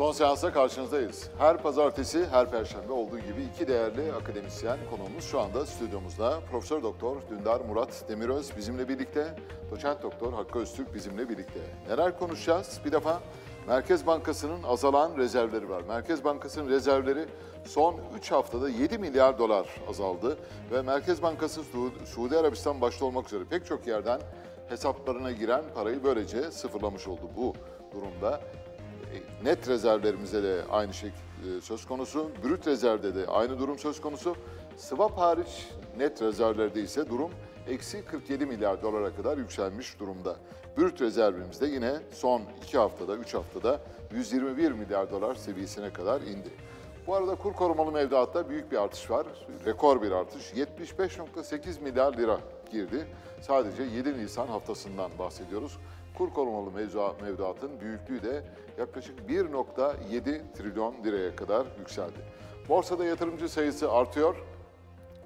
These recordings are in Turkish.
Son seansa karşınızdayız. Her pazartesi, her perşembe olduğu gibi iki değerli akademisyen konuğumuz şu anda stüdyomuzda. Profesör Doktor Dündar Murat Demiröz bizimle birlikte, Doçent Doktor Hakkı Öztürk bizimle birlikte. Neler konuşacağız? Bir defa Merkez Bankası'nın azalan rezervleri var. Merkez Bankası'nın rezervleri son 3 haftada 7 milyar dolar azaldı ve Merkez Bankası Su- Suudi Arabistan başta olmak üzere pek çok yerden hesaplarına giren parayı böylece sıfırlamış oldu bu durumda. Net rezervlerimize de aynı şey e, söz konusu. Brüt rezervde de aynı durum söz konusu. Swap hariç net rezervlerde ise durum eksi 47 milyar dolara kadar yükselmiş durumda. Brüt rezervimizde yine son 2 haftada, 3 haftada 121 milyar dolar seviyesine kadar indi. Bu arada kur korumalı mevduatta büyük bir artış var. Rekor bir artış. 75.8 milyar lira girdi. Sadece 7 Nisan haftasından bahsediyoruz. Kur korumalı mevduatın büyüklüğü de yaklaşık 1.7 trilyon liraya kadar yükseldi. Borsada yatırımcı sayısı artıyor.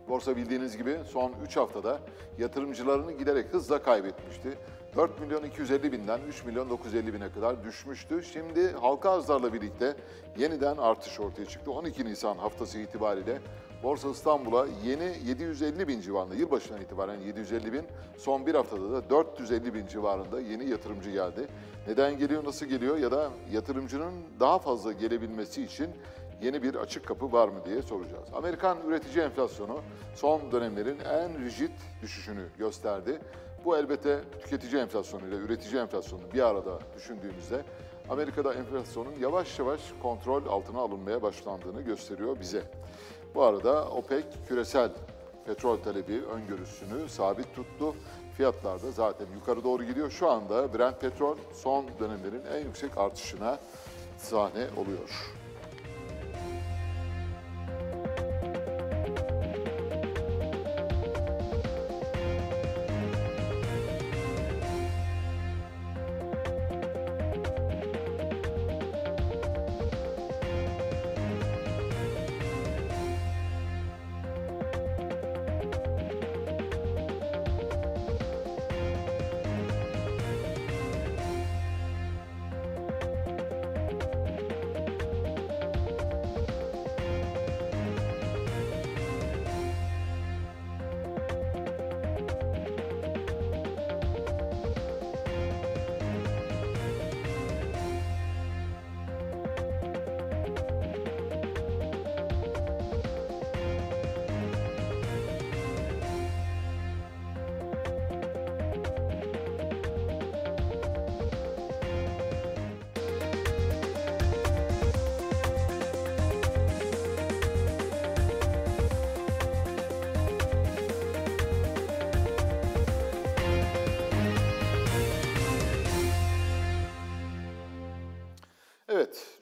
Borsa bildiğiniz gibi son 3 haftada yatırımcılarını giderek hızla kaybetmişti. 4 milyon 250 binden 3 milyon 950 bine kadar düşmüştü. Şimdi halka arzlarla birlikte yeniden artış ortaya çıktı. 12 Nisan haftası itibariyle Borsa İstanbul'a yeni 750 bin civarında, yılbaşından itibaren 750 bin, son bir haftada da 450 bin civarında yeni yatırımcı geldi. Neden geliyor, nasıl geliyor ya da yatırımcının daha fazla gelebilmesi için yeni bir açık kapı var mı diye soracağız. Amerikan üretici enflasyonu son dönemlerin en rigid düşüşünü gösterdi. Bu elbette tüketici enflasyonu ile üretici enflasyonu bir arada düşündüğümüzde Amerika'da enflasyonun yavaş yavaş kontrol altına alınmaya başlandığını gösteriyor bize. Bu arada OPEC küresel petrol talebi öngörüsünü sabit tuttu. Fiyatlar da zaten yukarı doğru gidiyor. Şu anda Brent petrol son dönemlerin en yüksek artışına sahne oluyor.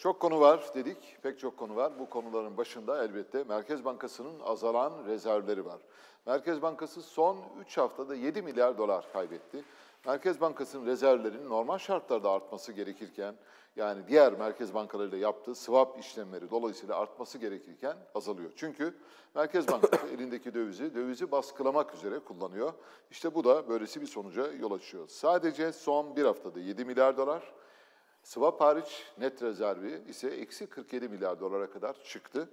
Çok konu var dedik. Pek çok konu var. Bu konuların başında elbette Merkez Bankası'nın azalan rezervleri var. Merkez Bankası son 3 haftada 7 milyar dolar kaybetti. Merkez Bankası'nın rezervlerinin normal şartlarda artması gerekirken, yani diğer merkez bankalarıyla yaptığı swap işlemleri dolayısıyla artması gerekirken azalıyor. Çünkü Merkez Bankası elindeki dövizi, dövizi baskılamak üzere kullanıyor. İşte bu da böylesi bir sonuca yol açıyor. Sadece son bir haftada 7 milyar dolar, Swap hariç net rezervi ise eksi 47 milyar dolara kadar çıktı.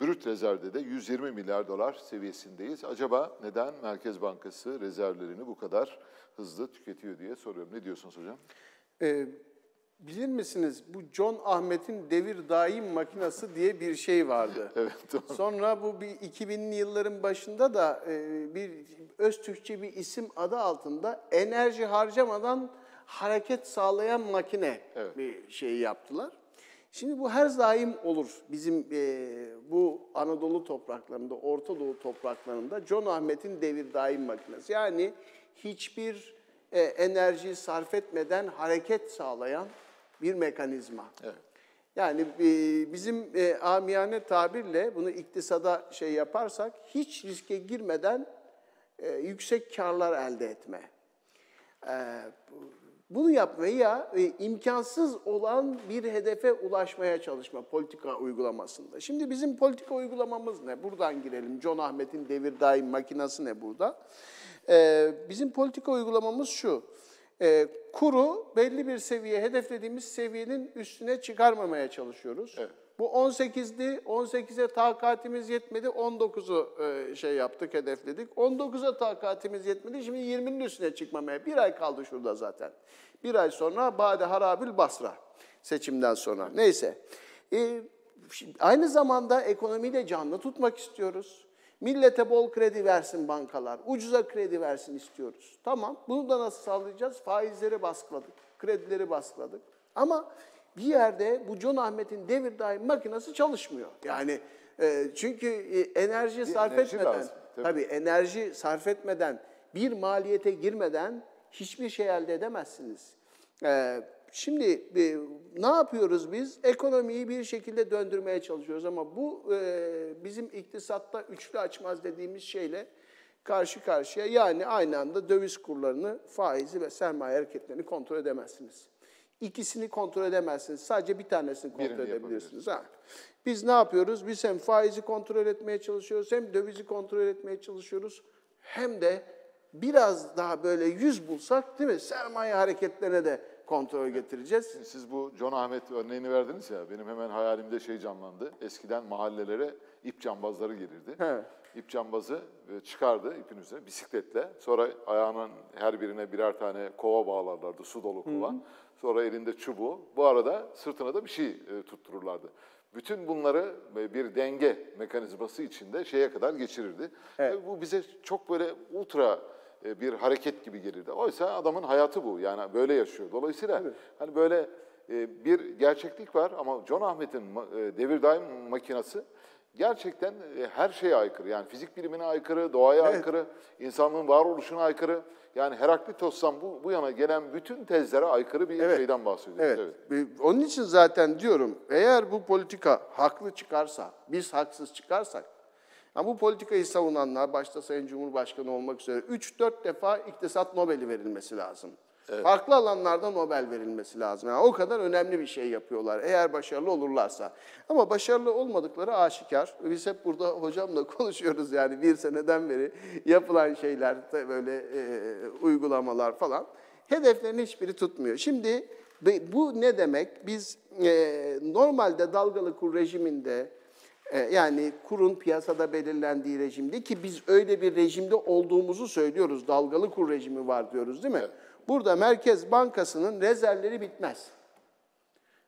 Brüt rezervde de 120 milyar dolar seviyesindeyiz. Acaba neden Merkez Bankası rezervlerini bu kadar hızlı tüketiyor diye soruyorum. Ne diyorsunuz hocam? Ee, bilir misiniz bu John Ahmet'in devir daim makinası diye bir şey vardı. Evet, doğru. Sonra bu bir 2000'li yılların başında da e, bir öz Türkçe bir isim adı altında enerji harcamadan hareket sağlayan makine Evet. bir şey yaptılar. Şimdi bu her daim olur. Bizim e, bu Anadolu topraklarında, Orta Doğu topraklarında John Ahmet'in devir daim makinesi. Yani hiçbir e, enerji sarf etmeden hareket sağlayan bir mekanizma. Evet. Yani e, bizim e, amiyane tabirle bunu iktisada şey yaparsak hiç riske girmeden e, yüksek karlar elde etme. E, bu- bunu yapmaya e, imkansız olan bir hedefe ulaşmaya çalışma politika uygulamasında. Şimdi bizim politika uygulamamız ne? Buradan girelim. John Ahmet'in devir daim makinası ne burada? E, bizim politika uygulamamız şu. e, kuru belli bir seviye, hedeflediğimiz seviyenin üstüne çıkarmamaya çalışıyoruz. Evet. Bu 18'di, 18'e takatimiz yetmedi, 19'u e, şey yaptık, hedefledik. 19'a takatimiz yetmedi, şimdi 20'nin üstüne çıkmamaya. Bir ay kaldı şurada zaten. Bir ay sonra Bade Harabül Basra seçimden sonra. Neyse. E, şimdi aynı zamanda ekonomiyi de canlı tutmak istiyoruz. Millete bol kredi versin bankalar, ucuza kredi versin istiyoruz. Tamam, bunu da nasıl sağlayacağız? Faizleri baskıladık, kredileri baskıladık. Ama bir yerde bu John Ahmet'in devir daim makinesi çalışmıyor. Yani e, çünkü e, enerji sarf enerji etmeden, lazım, tabii. tabii enerji sarf etmeden, bir maliyete girmeden hiçbir şey elde edemezsiniz. Ee, şimdi e, ne yapıyoruz biz? Ekonomiyi bir şekilde döndürmeye çalışıyoruz ama bu e, bizim iktisatta üçlü açmaz dediğimiz şeyle karşı karşıya. Yani aynı anda döviz kurlarını, faizi ve sermaye hareketlerini kontrol edemezsiniz. İkisini kontrol edemezsiniz. Sadece bir tanesini kontrol Birini edebilirsiniz. Ha. Biz ne yapıyoruz? Biz hem faizi kontrol etmeye çalışıyoruz, hem dövizi kontrol etmeye çalışıyoruz, hem de biraz daha böyle yüz bulsak değil mi? Sermaye hareketlerine de kontrol getireceğiz. Siz bu John Ahmet örneğini verdiniz ya, benim hemen hayalimde şey canlandı. Eskiden mahallelere ip cambazları gelirdi. He. İp cambazı e, çıkardı ipin üzerine bisikletle. Sonra ayağının her birine birer tane kova bağlarlardı, su dolu kova. Sonra elinde çubuğu. Bu arada sırtına da bir şey e, tuttururlardı. Bütün bunları e, bir denge mekanizması içinde şeye kadar geçirirdi. Ve bu bize çok böyle ultra e, bir hareket gibi gelirdi. Oysa adamın hayatı bu. Yani böyle yaşıyor. Dolayısıyla hani böyle bir gerçeklik var ama John Ahmet'in devir daim makinası gerçekten her şeye aykırı. Yani fizik bilimine aykırı, doğaya aykırı, insanlığın varoluşuna aykırı. Yani Heraklitos'tan bu, bu yana gelen bütün tezlere aykırı bir Evet. şeyden bahsediyoruz. Evet. Bir- Onun için zaten diyorum eğer bu politika haklı çıkarsa, biz haksız çıkarsak, yani bu politikayı savunanlar başta Sayın Cumhurbaşkanı olmak üzere 3-4 defa iktisat Nobel'i verilmesi lazım. Farklı alanlarda Nobel verilmesi lazım. Yani o kadar önemli bir şey yapıyorlar eğer başarılı olurlarsa. Ama başarılı olmadıkları aşikar. Biz hep burada hocamla konuşuyoruz yani bir seneden beri yapılan şeyler, böyle e, uygulamalar falan. Hedeflerin hiçbiri tutmuyor. Şimdi bu ne demek? Biz e, normalde dalgalı kur rejiminde e, yani kurun piyasada belirlendiği rejimde ki biz öyle bir rejimde olduğumuzu söylüyoruz. Dalgalı kur rejimi var diyoruz değil mi? Burada Merkez Bankası'nın rezervleri bitmez.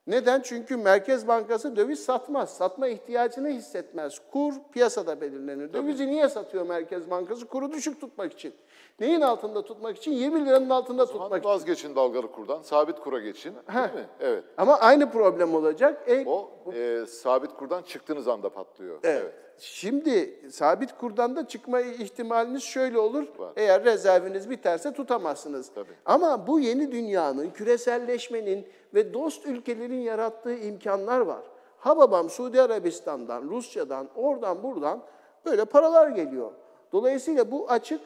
Neden? Çünkü Merkez Bankası döviz satmaz. Satma ihtiyacını hissetmez. Kur piyasada belirlenir. Dövizi niye satıyor Merkez Bankası? Kuru düşük tutmak için. Neyin altında tutmak için? 20 liranın altında tutmak Zaman için. vazgeçin dalgalı kurdan, sabit kura geçin. Değil mi? Evet. Ama aynı problem olacak. E, O e, sabit kurdan çıktığınız anda patlıyor. Evet. Şimdi sabit kurdan da çıkma ihtimaliniz şöyle olur. Var. Eğer rezerviniz biterse tutamazsınız. Tabii. Ama bu yeni dünyanın, küreselleşmenin ve dost ülkelerin yarattığı imkanlar var. Hababam Suudi Arabistan'dan, Rusya'dan, oradan buradan böyle paralar geliyor. Dolayısıyla bu açık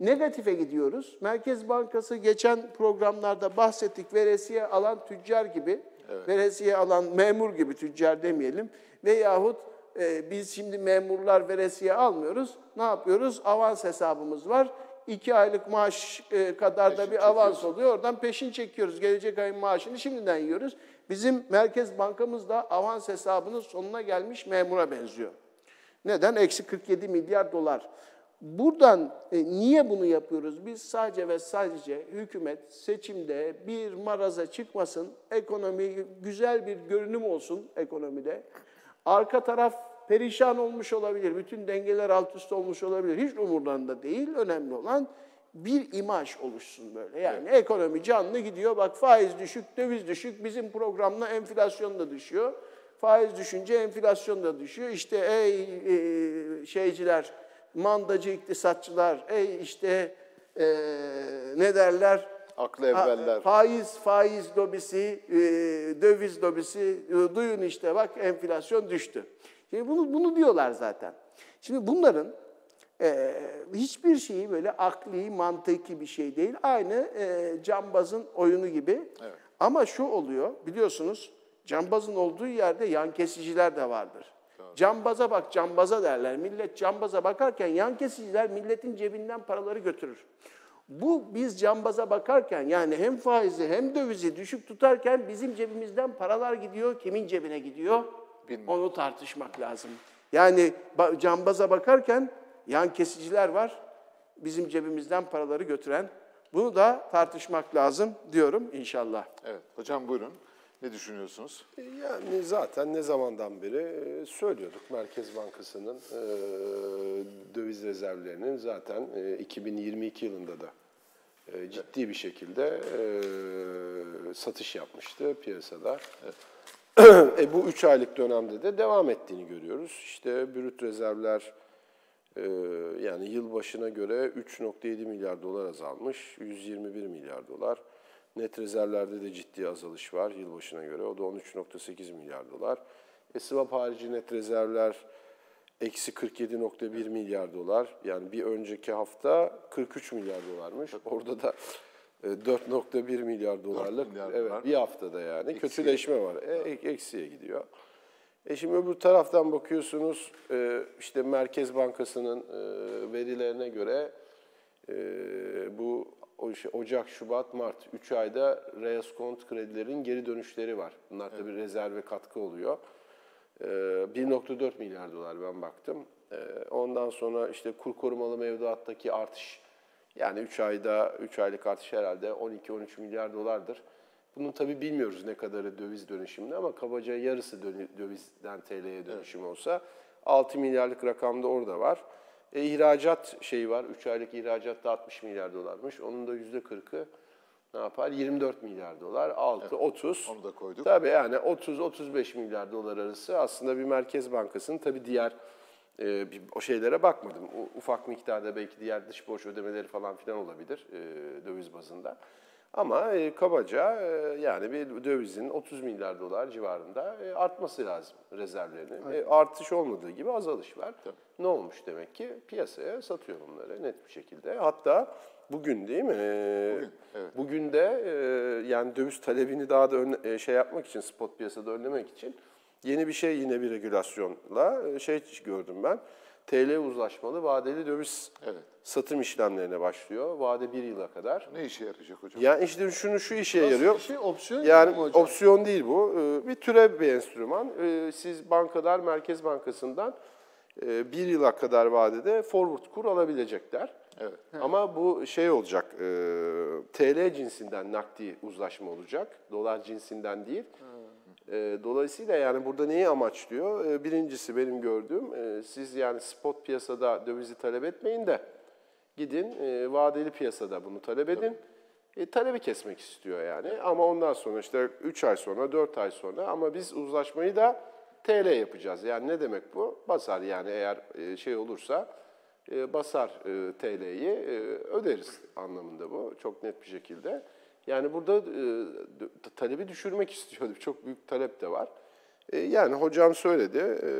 negatife gidiyoruz. Merkez Bankası geçen programlarda bahsettik veresiye alan tüccar gibi, veresiye alan memur gibi tüccar demeyelim veyahut e, biz şimdi memurlar veresiye almıyoruz. Ne yapıyoruz? Avans hesabımız var. İki aylık maaş e, kadar da Peşin bir avans oluyor. Oradan peşin çekiyoruz. Gelecek ayın maaşını şimdiden yiyoruz. Bizim Merkez Bankamız da avans hesabının sonuna gelmiş memura benziyor. Neden? Eksi 47 milyar dolar. Buradan e, niye bunu yapıyoruz? Biz sadece ve sadece hükümet seçimde bir maraza çıkmasın, ekonomi güzel bir görünüm olsun ekonomide. Arka taraf perişan olmuş olabilir, bütün dengeler alt üst olmuş olabilir. Hiç umurlarında değil. Önemli olan bir imaj oluşsun böyle. Yani ekonomi canlı gidiyor. Bak faiz düşük, döviz düşük. Bizim programla enflasyon da düşüyor. Faiz düşünce enflasyon da düşüyor. İşte ey e, şeyciler, mandacı iktisatçılar, ey işte e, ne derler? Aklı evveller. Faiz, faiz lobisi, e, döviz lobisi, e, duyun işte bak enflasyon düştü. Şimdi bunu, bunu diyorlar zaten. Şimdi bunların e, hiçbir şeyi böyle akli, mantıki bir şey değil. Aynı e, cambazın oyunu gibi. Ama şu oluyor, biliyorsunuz cambazın olduğu yerde yan kesiciler de vardır. Cambaza bak, cambaza derler. Millet cambaza bakarken yan kesiciler milletin cebinden paraları götürür. Bu biz cambaza bakarken yani hem faizi hem dövizi düşük tutarken bizim cebimizden paralar gidiyor. Kimin cebine gidiyor? Bilmiyorum. Onu tartışmak lazım. Yani ba- cambaza bakarken yan kesiciler var. Bizim cebimizden paraları götüren. Bunu da tartışmak lazım diyorum inşallah. Evet. Hocam buyurun. Ne düşünüyorsunuz? Yani zaten ne zamandan beri e, söylüyorduk Merkez Bankası'nın e, döviz rezervlerinin zaten e, 2022 yılında da e, ciddi bir şekilde e, satış yapmıştı piyasada. e, bu 3 aylık dönemde de devam ettiğini görüyoruz. İşte brüt rezervler e, yani yıl başına göre 3.7 milyar dolar azalmış, 121 milyar dolar. Net rezervlerde de ciddi azalış var yılbaşına göre. O da 13.8 milyar dolar. E, swap harici net rezervler eksi 47.1 milyar dolar. Yani bir önceki hafta 43 milyar dolarmış. Orada da e, 4.1 milyar dolarlık milyar evet, dolar. bir haftada yani kötüleşme var. E, ek- eksiye gidiyor. E şimdi öbür taraftan bakıyorsunuz e, işte Merkez Bankası'nın e, verilerine göre e, bu Ocak, Şubat, Mart 3 ayda reaskont kredilerin geri dönüşleri var. Bunlar tabii rezerve katkı oluyor. E, 1.4 milyar dolar ben baktım. E, ondan sonra işte kur korumalı mevduattaki artış yani 3 ayda 3 aylık artış herhalde 12-13 milyar dolardır. Bunun tabii bilmiyoruz ne kadarı döviz dönüşümünde ama kabaca yarısı dövizden TL'ye dönüşüm olsa 6 milyarlık rakamda orada var. E, ihracat şeyi var. 3 aylık ihracatta 60 milyar dolarmış. Onun da %40'ı ne yapar? 24 milyar dolar. 6, 30. Onu da koyduk. Tabii yani 30-35 milyar dolar arası aslında bir merkez bankasının tabii diğer e, o şeylere bakmadım. U- ufak miktarda belki diğer dış borç ödemeleri falan filan olabilir e, döviz bazında. Ama e, kabaca e, yani bir dövizin 30 milyar dolar civarında e, artması lazım rezervlerinin. E, artış olmadığı gibi azalış var. Ne olmuş demek ki? Piyasaya satıyor bunları net bir şekilde. Hatta bugün değil mi? E, Bugün, evet. Bugün de e, yani döviz talebini daha da ön- e, şey yapmak için, spot piyasada önlemek için yeni bir şey yine bir regülasyonla e, şey gördüm ben. TL uzlaşmalı vadeli döviz Evet. satım işlemlerine başlıyor. Vade bir yıla kadar. Ne işe yarayacak hocam? Yani işte şunu şu işe Nasıl yarıyor. bir şey? Opsiyon Yani mi hocam? opsiyon değil bu. Ee, Bir türev bir enstrüman. Ee, Siz bankalar Merkez Bankası'ndan e, bir yıla kadar vadede forward kur alabilecekler. Evet. Ama bu şey olacak, e, TL cinsinden nakdi uzlaşma olacak, dolar cinsinden değil. E, Dolayısıyla yani burada neyi amaçlıyor? E, Birincisi benim gördüğüm, e, siz yani spot piyasada dövizi talep etmeyin de gidin e, vadeli piyasada bunu talep edin. E, talebi kesmek istiyor yani. Ama ondan sonra işte 3 ay sonra, 4 ay sonra ama biz uzlaşmayı da TL yapacağız. Yani ne demek bu? Basar yani eğer e, şey olursa basar TL'yi öderiz anlamında bu çok net bir şekilde. Yani burada e, talebi düşürmek istiyor. Çok büyük talep de var. E, Yani hocam söyledi, e,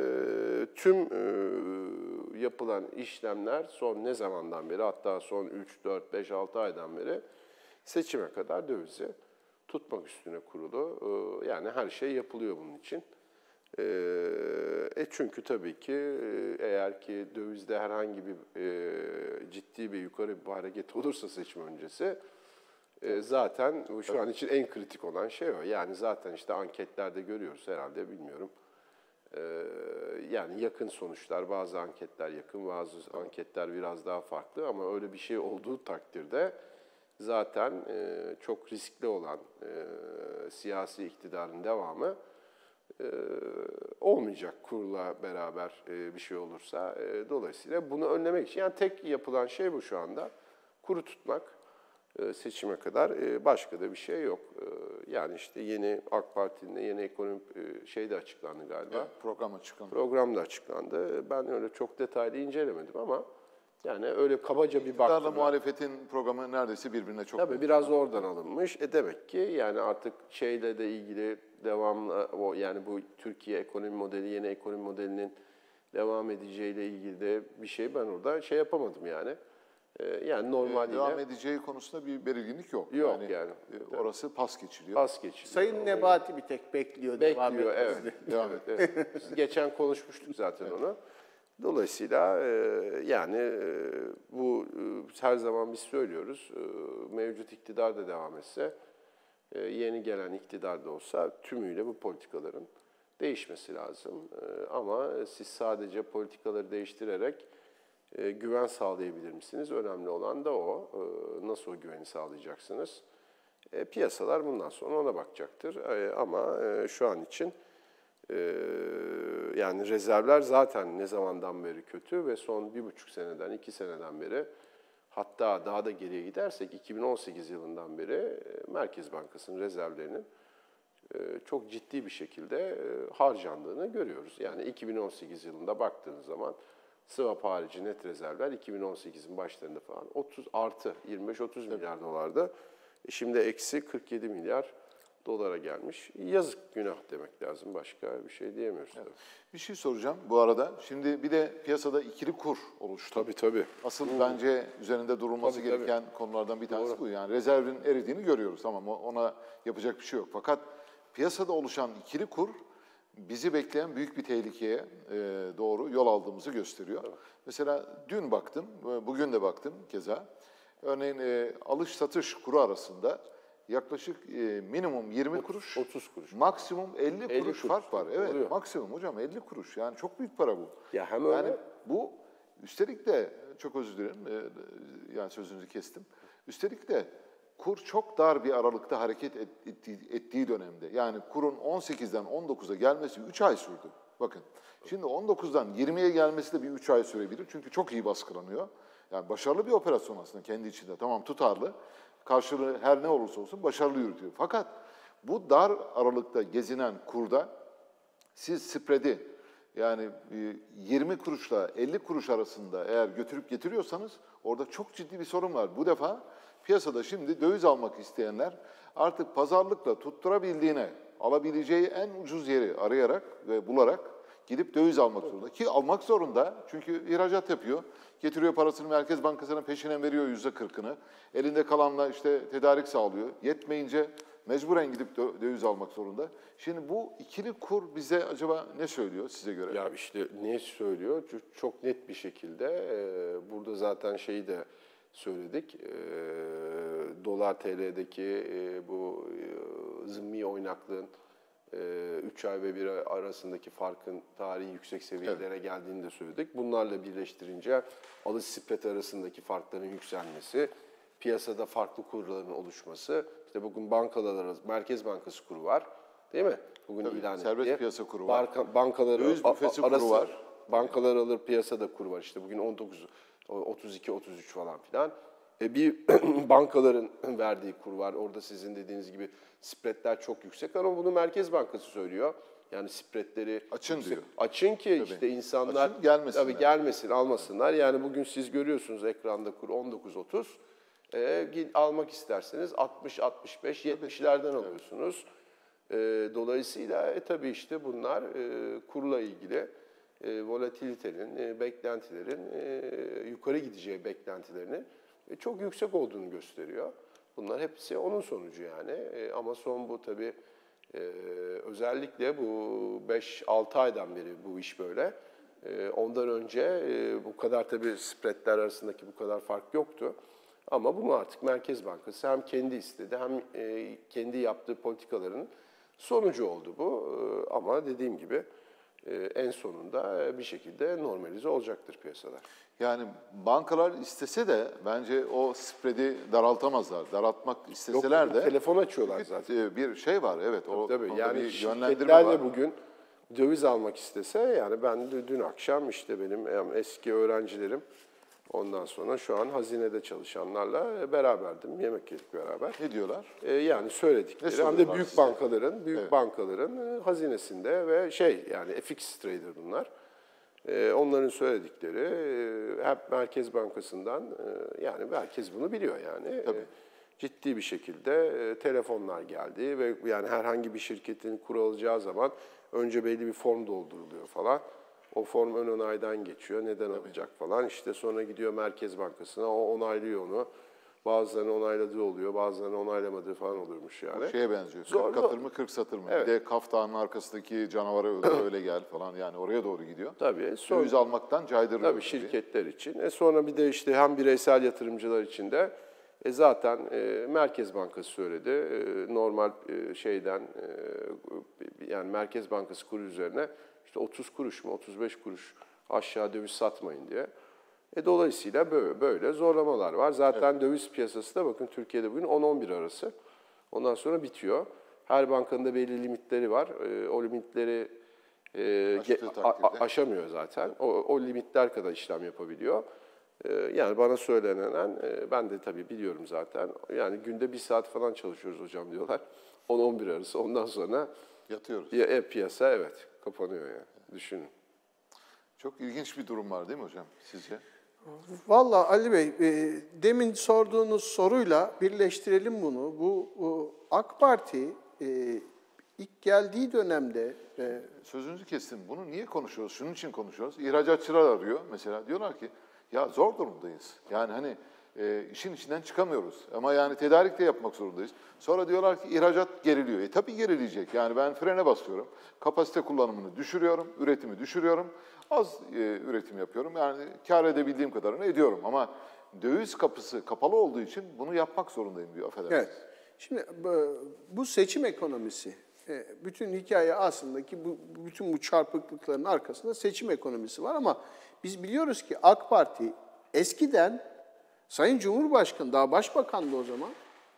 tüm e, yapılan işlemler son ne zamandan beri, hatta son 3, 4, 5, 6 aydan beri seçime kadar dövizi tutmak üstüne kurulu. E, Yani her şey yapılıyor bunun için. E, E çünkü tabii ki e, eğer ki dövizde herhangi bir e, ciddi bir yukarı bir hareket olursa seçim öncesi, e, zaten şu an için en kritik olan şey o. Yani zaten işte anketlerde görüyoruz herhalde bilmiyorum. E, yani yakın sonuçlar, bazı anketler yakın, bazı anketler biraz daha farklı ama öyle bir şey olduğu takdirde zaten e, çok riskli olan e, siyasi iktidarın devamı e, olmayacak kurla beraber e, bir şey olursa. E, dolayısıyla bunu önlemek için yani tek yapılan şey bu şu anda. Kuru tutmak seçime kadar e, başka da bir şey yok. E, yani işte yeni AK Parti'nin yeni ekonomik e, şey de açıklandı galiba. Evet, program açıklandı. Program da açıklandı. Ben öyle çok detaylı incelemedim ama yani öyle kabaca bir İktidarla baktım. muhalefetin programı neredeyse birbirine çok Tabii biraz oradan alınmış. E demek ki yani artık şeyle de ilgili devamlı o yani bu Türkiye ekonomi modeli, yeni ekonomi modelinin devam edeceğiyle ilgili de bir şey ben orada şey yapamadım yani. E, yani normal devam yine edeceği konusunda bir belirginlik yok. Yok yani. e, Orası pas geçiliyor. pas geçiliyor. Sayın Nebati bir tek bekliyor. devam Bekliyor, evet. etmesini. Devam et. evet. Biz geçen konuşmuştuk zaten onu. Dolayısıyla e, yani e, bu e, her zaman biz söylüyoruz e, mevcut iktidar da devam etse e, yeni gelen iktidar da olsa tümüyle bu politikaların değişmesi lazım. E, ama siz sadece politikaları değiştirerek e, güven sağlayabilir misiniz? Önemli olan da o. E, nasıl o güveni sağlayacaksınız? E, piyasalar bundan sonra ona bakacaktır. Ama şu an için yani rezervler zaten ne zamandan beri kötü ve son bir buçuk seneden, iki seneden beri hatta daha da geriye gidersek 2018 yılından beri Merkez Bankası'nın rezervlerinin çok ciddi bir şekilde harcandığını görüyoruz. Yani 2018 yılında baktığınız zaman swap harici net rezervler 2018'in başlarında falan 30 artı 25-30 milyar dolarda. E, Şimdi eksi 47 milyar dolara gelmiş. Yazık günah demek lazım. Başka bir şey diyemiyoruz tabii. Bir şey soracağım bu arada. Şimdi bir de piyasada ikili kur oluştu. Tabii tabii. Asıl bence üzerinde durulması Tabii, tabii. gereken konulardan bir tanesi Doğru. bu. Yani rezervin eridiğini görüyoruz. Tamam ona yapacak bir şey yok. Fakat piyasada oluşan ikili kur bizi bekleyen büyük bir tehlikeye e, doğru yol aldığımızı gösteriyor. Mesela dün baktım, e, bugün de baktım keza. Örneğin e, alış satış kuru arasında yaklaşık e, minimum 20 kuruş, 30 kuruş. maksimum 50, 50 kuruş, kuruş. fark var. Evet, Oluyor. maksimum hocam 50 kuruş. Yani çok büyük para bu. Ya hem yani öyle- bu üstelik de çok özür dilerim e, yani sözünüzü kestim. Üstelik de kur çok dar bir aralıkta hareket et- ettiği, dönemde yani kurun 18'den 19'a gelmesi 3 ay sürdü. Bakın şimdi 19'dan 20'ye gelmesi de bir 3 ay sürebilir çünkü çok iyi baskılanıyor. Yani başarılı bir operasyon aslında kendi içinde. Tamam tutarlı. Karşılığı her ne olursa olsun başarılı yürütüyor. Fakat bu dar aralıkta gezinen kurda siz spread'i yani e, 20 kuruşla 50 kuruş arasında eğer götürüp getiriyorsanız orada çok ciddi bir sorun var. Bu defa piyasada şimdi döviz almak isteyenler artık pazarlıkla tutturabildiğine alabileceği en ucuz yeri arayarak ve bularak gidip döviz almak zorunda. Ki almak zorunda çünkü ihracat yapıyor. Getiriyor parasını Merkez Bankası'na peşinen veriyor yüzde kırkını. Elinde kalanla işte tedarik sağlıyor. Yetmeyince mecburen gidip dö- döviz almak zorunda. Şimdi bu ikili kur bize acaba ne söylüyor size göre? Ya işte ne söylüyor? Çok- net bir şekilde burada zaten şeyi de söyledik. E, dolar TL'deki e, bu e, zımmi oynaklığın 3 ay ve 1 ay arasındaki farkın tarihi yüksek seviyelere geldiğini de söyledik. Bunlarla birleştirince alış spread arasındaki farkların yükselmesi, piyasada farklı kurların oluşması, işte bugün bankalar arası, Merkez Bankası kuru var. Değil mi? Bugün Tabii, ilan serbest etti. piyasa kuru var. Barka- bankaları a- büfesi arası kuru var. Bankalar alır piyasada kur var işte bugün 19 32 33 falan filan. E bir bankaların verdiği kur var. Orada sizin dediğiniz gibi spreadler çok yüksek ama bunu Merkez Bankası söylüyor. Yani spreadleri Açın yüksek- diyor. Açın ki işte insanlar Açın, gelmesinler. Tabii gelmesin, almasınlar. Yani bugün siz görüyorsunuz ekranda kur 19.30. E, almak isterseniz 60 65 70'lerden alıyorsunuz. E, dolayısıyla e, tabii işte bunlar e, kurla ilgili e, volatilitenin, e, beklentilerin e, yukarı gideceği beklentilerinin e, çok yüksek olduğunu gösteriyor. Bunlar hepsi onun sonucu yani. E, ama son bu tabii e, özellikle bu 5-6 aydan beri bu iş böyle. E, ondan önce e, bu kadar tabii spreadler arasındaki bu kadar fark yoktu. Ama bunu artık Merkez Bankası hem kendi istedi hem e, kendi yaptığı politikaların sonucu oldu bu. E, ama dediğim gibi en sonunda e, bir şekilde normalize olacaktır piyasalar. Yani bankalar istese de bence o spread'i daraltamazlar. Daraltmak isteseler Yok, de telefon açıyorlar Çünkü, zaten. e, bir şey var evet. O Tabii yani bir yönlendirme var. de bugün döviz almak istese yani ben dün akşam işte benim eski öğrencilerim ondan sonra şu an hazinede çalışanlarla beraberdim. Yemek yedik beraber. Ne diyorlar? E, yani söyledikleri hem de büyük size? bankaların büyük Evet. bankaların e, hazinesinde ve şey yani FX trader bunlar. E, onların söyledikleri e, hep Merkez Bankası'ndan e, yani herkes bunu biliyor yani. E, ciddi bir şekilde e, telefonlar geldi ve yani herhangi bir şirketin kur alacağı zaman önce belli bir form dolduruluyor falan. O form ön onaydan geçiyor. Neden alacak falan. İşte sonra gidiyor Merkez Bankası'na. O onaylıyor onu. Bazılarının onayladığı oluyor, bazılarının onaylamadığı falan oluyormuş yani. Şeye benziyor. Zor, 40 satır zor. mı 40 satır mı? Evet. Bir de kaftanın arkasındaki canavara öyle, öyle gel falan yani oraya doğru gidiyor. Tabii. Sonra, Döviz almaktan caydırıyor. tabii şirketler için. E sonra bir de işte hem bireysel yatırımcılar için de e zaten e, Merkez Bankası söyledi. E, normal e, şeyden e, yani Merkez Bankası kuru üzerine işte 30 kuruş mu 35 kuruş aşağı döviz satmayın diye. E dolayısıyla böyle, böyle zorlamalar var. Zaten döviz piyasası da bakın Türkiye'de bugün 10-11 arası. Ondan sonra bitiyor. Her bankanın da belli limitleri var. E, o limitleri e, a- a- aşamıyor zaten. O, o limitler kadar işlem yapabiliyor. E, yani bana söylenen, e, ben de tabii biliyorum zaten. Yani günde bir saat falan çalışıyoruz hocam diyorlar. 10-11 arası. Ondan sonra Yatıyoruz. ya, e, piyasa evet kapanıyor yani. Düşünün. Çok ilginç bir durum var değil mi hocam sizce? Vallahi Ali Bey, e, demin sorduğunuz soruyla birleştirelim bunu. Bu, bu AK Parti e, ilk geldiği dönemde e, Sözünüzü kestim. Bunu niye konuşuyoruz? Şunun için konuşuyoruz. İhracatçılar arıyor mesela. Diyorlar ki ya zor durumdayız. Yani hani e, işin içinden çıkamıyoruz. Ama yani tedarik de yapmak zorundayız. Sonra diyorlar ki ihracat geriliyor. E tabii gerileyecek. Yani ben frene basıyorum. Kapasite kullanımını düşürüyorum. Üretimi düşürüyorum. Az e, üretim yapıyorum. Yani kar edebildiğim kadarını ediyorum. Ama döviz kapısı kapalı olduğu için bunu yapmak zorundayım diyor. Affedersiniz. Evet. Şimdi bu- seçim ekonomisi, e, bütün hikaye aslında ki bu bütün bu çarpıklıkların arkasında seçim ekonomisi var ama biz biliyoruz ki AK Parti eskiden Sayın Cumhurbaşkanı daha başbakandı o zaman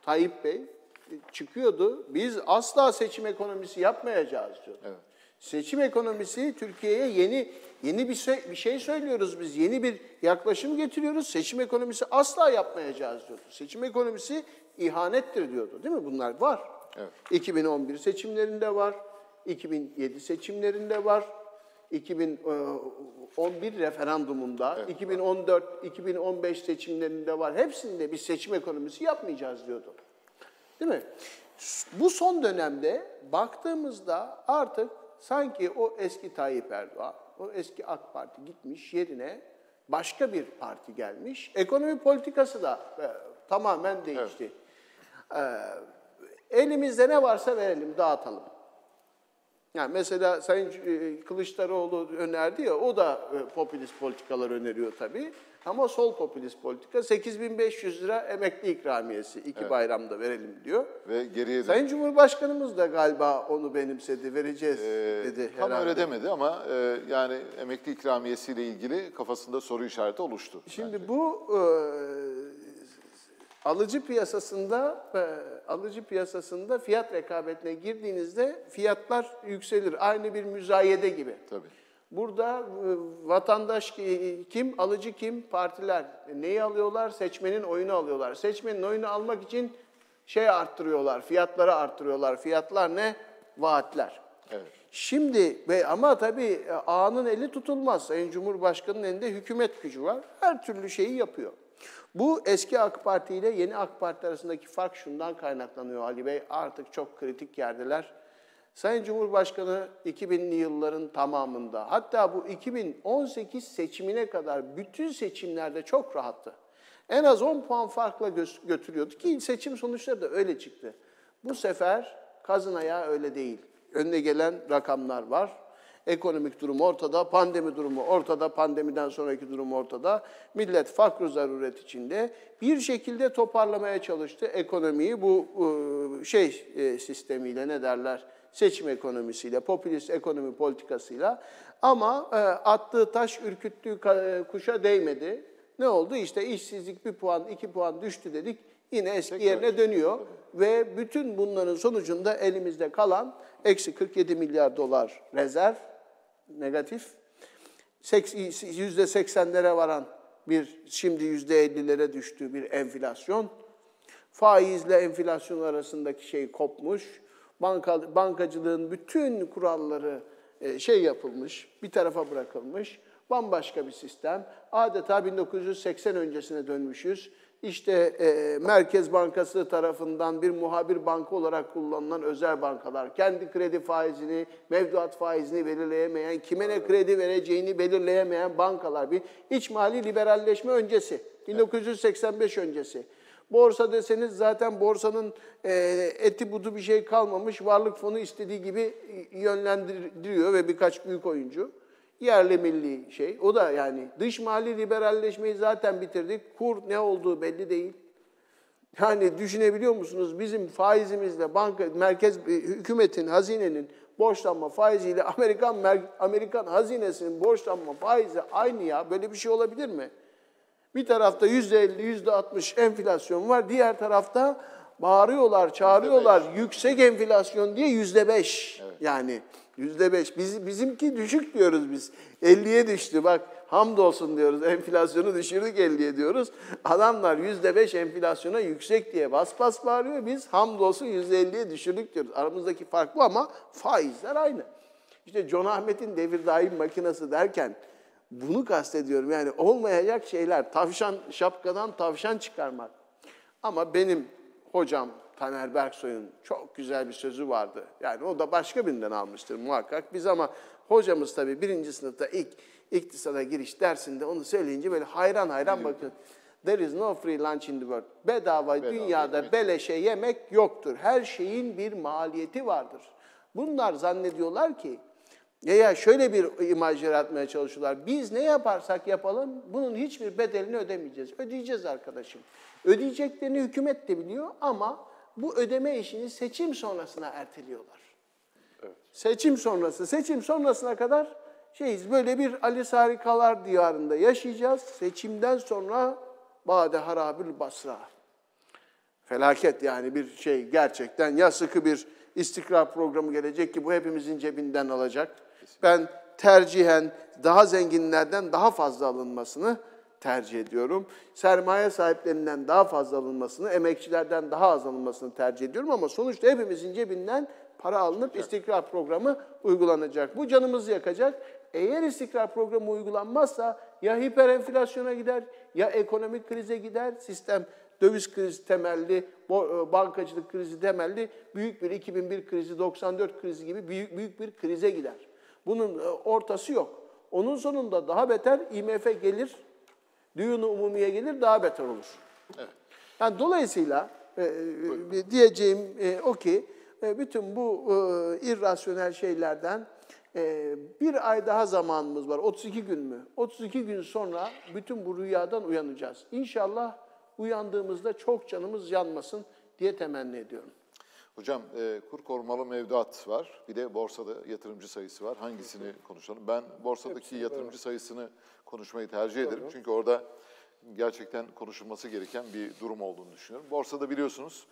Tayyip Bey e, çıkıyordu. Biz asla seçim ekonomisi yapmayacağız diyordu. Seçim ekonomisi Türkiye'ye yeni yeni bir şey, bir şey söylüyoruz biz. Yeni bir yaklaşım getiriyoruz. Seçim ekonomisi asla yapmayacağız diyordu. Seçim ekonomisi ihanettir diyordu. Değil mi? Bunlar var. Evet. 2011 seçimlerinde var. 2007 seçimlerinde var. 2011 referandumunda, 2014 2015 seçimlerinde var. Hepsinde biz seçim ekonomisi yapmayacağız diyordu. Değil mi? Bu son dönemde baktığımızda artık sanki o eski Tayyip Erdoğan, o eski AK Parti gitmiş yerine başka bir parti gelmiş. Ekonomi politikası da e, tamamen değişti. E, elimizde ne varsa verelim, dağıtalım. Yani mesela Sayın e, Kılıçdaroğlu önerdi ya, o da e, popülist politikalar öneriyor tabii. Ama sol popülist politika 8500 lira emekli ikramiyesi iki bayramda verelim diyor. Ve geriye dön- Sayın Cumhurbaşkanımız da galiba onu benimsedi, vereceğiz Ee, dedi Tam herhalde. öyle demedi ama e, yani emekli ikramiyesiyle ilgili kafasında soru işareti oluştu. Şimdi bu e, alıcı piyasasında e, alıcı piyasasında fiyat rekabetine girdiğinizde fiyatlar yükselir. Aynı bir müzayede gibi. Tabii. Burada e, vatandaş ki- kim, alıcı kim? Partiler. E, Neyi alıyorlar? Seçmenin oyunu alıyorlar. Seçmenin oyunu almak için şey arttırıyorlar, fiyatları arttırıyorlar. Fiyatlar ne? Vaatler. Evet. Şimdi ve ama tabii e, ağanın eli tutulmaz. Sayın Cumhurbaşkanı'nın elinde hükümet gücü var. Her türlü şeyi yapıyor. Bu eski AK Parti ile yeni AK Parti arasındaki fark şundan kaynaklanıyor Ali Bey. Artık çok kritik yerdeler. Sayın Cumhurbaşkanı 2000'li yılların tamamında hatta bu 2018 seçimine kadar bütün seçimlerde çok rahattı. En az 10 puan farkla gö- götürüyordu ki seçim sonuçları da öyle çıktı. Bu sefer kazın ayağı öyle değil. Önüne gelen rakamlar var. Ekonomik durum ortada, pandemi durumu ortada, pandemiden sonraki durum ortada. Millet fakr zaruret içinde bir şekilde toparlamaya çalıştı ekonomiyi bu e, şey e, sistemiyle ne derler? Seçim ekonomisiyle, popülist ekonomi politikasıyla. Ama e, attığı taş ürküttüğü kuşa değmedi. Ne oldu? İşte işsizlik bir puan, iki puan düştü dedik. Yine eski yerine dönüyor. Ve bütün bunların sonucunda elimizde kalan eksi 47 milyar dolar rezerv negatif. Yüzde seksenlere varan bir şimdi yüzde ellilere düştüğü bir enflasyon. Faizle enflasyon arasındaki şey kopmuş. Banka, bankacılığın bütün kuralları e, şey yapılmış, bir tarafa bırakılmış. Bambaşka bir sistem. Adeta 1980 öncesine dönmüşüz. İşte e, Merkez Bankası tarafından bir muhabir banka olarak kullanılan özel bankalar, kendi kredi faizini, mevduat faizini belirleyemeyen, kime ne kredi vereceğini belirleyemeyen bankalar. Bir iç mali liberalleşme öncesi, 1985 öncesi. Borsa deseniz zaten borsanın e, eti budu bir şey kalmamış. Varlık fonu istediği gibi yönlendiriyor ve birkaç büyük oyuncu. Yerli milli şey. O da yani dış mali liberalleşmeyi zaten bitirdik. Kur ne olduğu belli değil. Yani düşünebiliyor musunuz? Bizim faizimizle banka, merkez e, hükümetin, hazinenin borçlanma faiziyle Amerikan Amerikan hazinesinin borçlanma faizi aynı ya. Böyle bir şey olabilir mi? Bir tarafta yüzde elli, yüzde altmış enflasyon var. Diğer tarafta bağırıyorlar, çağırıyorlar. Yüksek enflasyon diye yüzde beş. Yani yüzde beş. Biz, bizimki düşük diyoruz biz. 50'ye düştü bak. Hamdolsun diyoruz. Enflasyonu düşürdük 50'ye diyoruz. Adamlar yüzde beş enflasyona yüksek diye bas bas bağırıyor. Biz hamdolsun yüzde elliye düşürdük diyoruz. Aramızdaki fark bu ama faizler aynı. İşte John Ahmet'in devir daim makinesi derken bunu kastediyorum. Yani olmayacak şeyler. Tavşan, şapkadan tavşan çıkarmak. Ama benim hocam Taner Berksoy'un çok güzel bir sözü vardı. Yani o da başka birinden almıştır muhakkak. Biz ama hocamız tabii birinci sınıfta ilk iktisada giriş dersinde onu söyleyince böyle hayran hayran bakın. There is no free lunch in the world. Bedava, Bedava dünyada yemek. beleşe yemek yoktur. Her şeyin bir maliyeti vardır. Bunlar zannediyorlar ki ya şöyle bir imaj yaratmaya çalışıyorlar. Biz ne yaparsak yapalım bunun hiçbir bedelini ödemeyeceğiz. Ödeyeceğiz arkadaşım. Ödeyeceklerini hükümet de biliyor ama bu ödeme işini seçim sonrasına erteliyorlar. Seçim sonrası, seçim sonrasına kadar şeyiz böyle bir Ali Sarikalar diyarında yaşayacağız. Seçimden sonra Bade Harabül Basra. Felaket yani bir şey gerçekten ya sıkı bir istikrar programı gelecek ki bu hepimizin cebinden alacak. Ben tercihen daha zenginlerden daha fazla alınmasını tercih ediyorum. Sermaye sahiplerinden daha fazla alınmasını, emekçilerden daha az alınmasını tercih ediyorum ama sonuçta hepimizin cebinden para alınıp istikrar programı uygulanacak. Bu canımızı yakacak. Eğer istikrar programı uygulanmazsa ya hiperenflasyona gider ya ekonomik krize gider. Sistem döviz krizi temelli, e, bankacılık krizi temelli büyük bir 2001 krizi, 94 krizi gibi büyük, büyük bir krize gider. Bunun e, ortası yok. Onun sonunda daha beter IMF gelir, düğün umumiye gelir, daha beter olur. Yani dolayısıyla e, e, diyeceğim e, o ki e, bütün bu e, irrasyonel şeylerden e, bir ay daha zamanımız var. 32 gün mü? 32 gün sonra bütün bu rüyadan uyanacağız. İnşallah uyandığımızda çok canımız yanmasın diye temenni ediyorum. Hocam e, kur korumalı mevduat var. Bir de borsada yatırımcı sayısı var. Hangisini konuşalım? Ben borsadaki yatırımcı sayısını konuşmayı tercih ederim. Çünkü orada gerçekten konuşulması gereken bir durum olduğunu düşünüyorum. Borsada biliyorsunuz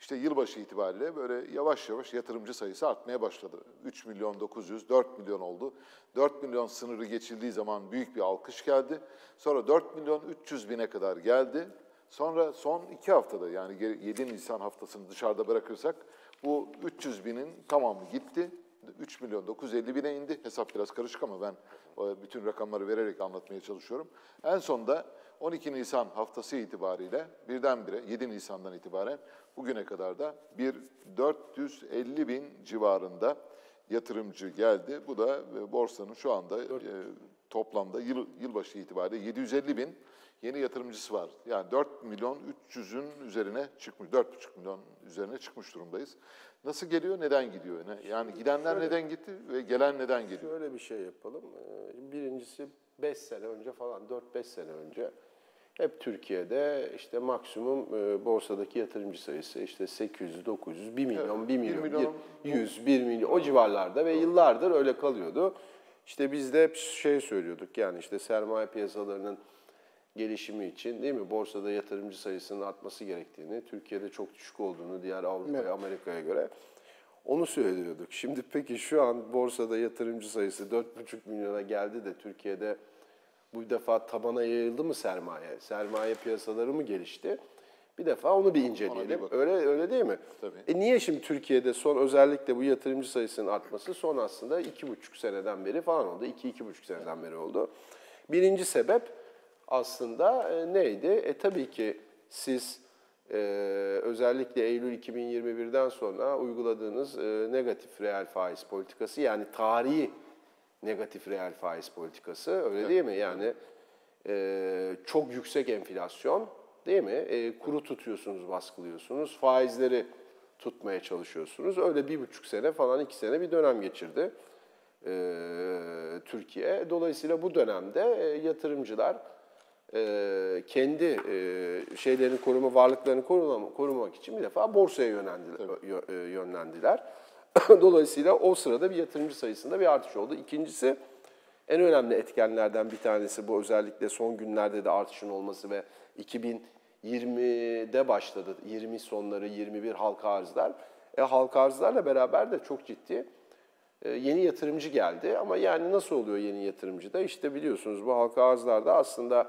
işte yılbaşı itibariyle böyle yavaş yavaş yatırımcı sayısı artmaya başladı. 3 milyon 900, 4 milyon oldu. 4 milyon sınırı geçildiği zaman büyük bir alkış geldi. Sonra 4 milyon 300 bine kadar geldi. Sonra son iki haftada yani 7 Nisan haftasını dışarıda bırakırsak bu 300 binin tamamı gitti. 3 milyon 950 bine indi. Hesap biraz karışık ama ben e, bütün rakamları vererek anlatmaya çalışıyorum. En sonunda 12 Nisan haftası itibariyle birdenbire 7 Nisan'dan itibaren bugüne kadar da bir 450 bin civarında yatırımcı geldi. Bu da e, borsanın şu anda e, toplamda yıl, yılbaşı itibariyle 750 bin yeni yatırımcısı var. Yani 4 milyon 300'ün üzerine çıkmış, 4,5 milyon üzerine çıkmış durumdayız. Nasıl geliyor, neden gidiyor? Yani gidenler neden gitti ve gelen neden geliyor? Şöyle bir şey yapalım. Ee, Birincisi 5 sene önce falan, 4-5 sene önce hep Türkiye'de işte maksimum e, borsadaki yatırımcı sayısı işte 800, 900, 1 milyon, 1 milyon, milyon. 100, 1 milyon o civarlarda ve yıllardır öyle kalıyordu. İşte biz de hep şey söylüyorduk yani işte sermaye piyasalarının gelişimi için değil mi borsada yatırımcı sayısının artması gerektiğini, Türkiye'de çok düşük olduğunu diğer Avrupa ve Amerika'ya göre onu söylüyorduk. Şimdi peki şu an borsada yatırımcı sayısı 4,5 milyona geldi de Türkiye'de bu defa tabana yayıldı mı sermaye? Sermaye piyasaları mı gelişti? Bir defa onu bir inceleyelim. bakalım. öyle öyle değil mi? Tabii. E niye şimdi Türkiye'de son özellikle bu yatırımcı sayısının artması son aslında iki buçuk seneden beri falan oldu. İki, iki buçuk seneden beri oldu. Birinci sebep aslında e, neydi? E tabii ki siz e, özellikle Eylül 2021'den sonra uyguladığınız e, negatif reel faiz politikası yani tarihi negatif reel faiz politikası öyle değil mi? Yani e, çok yüksek enflasyon Değil mi? E, kuru tutuyorsunuz, baskılıyorsunuz. Faizleri tutmaya çalışıyorsunuz. Öyle bir buçuk sene falan, iki sene bir dönem geçirdi e, Türkiye. Dolayısıyla bu dönemde e, yatırımcılar e, kendi e, şeylerini koruma, varlıklarını koruma, korumak için bir defa borsaya yönlendiler. yö- e, yönlendiler. Dolayısıyla o sırada bir yatırımcı sayısında bir artış oldu. İkincisi en önemli etkenlerden bir tanesi bu özellikle son günlerde de artışın olması ve 2020'de başladı. 20 sonları 21 halka arzlar. E, halka arzlarla beraber de çok ciddi e, yeni yatırımcı geldi. Ama yani nasıl oluyor yeni yatırımcı da? İşte biliyorsunuz bu halka arzlarda aslında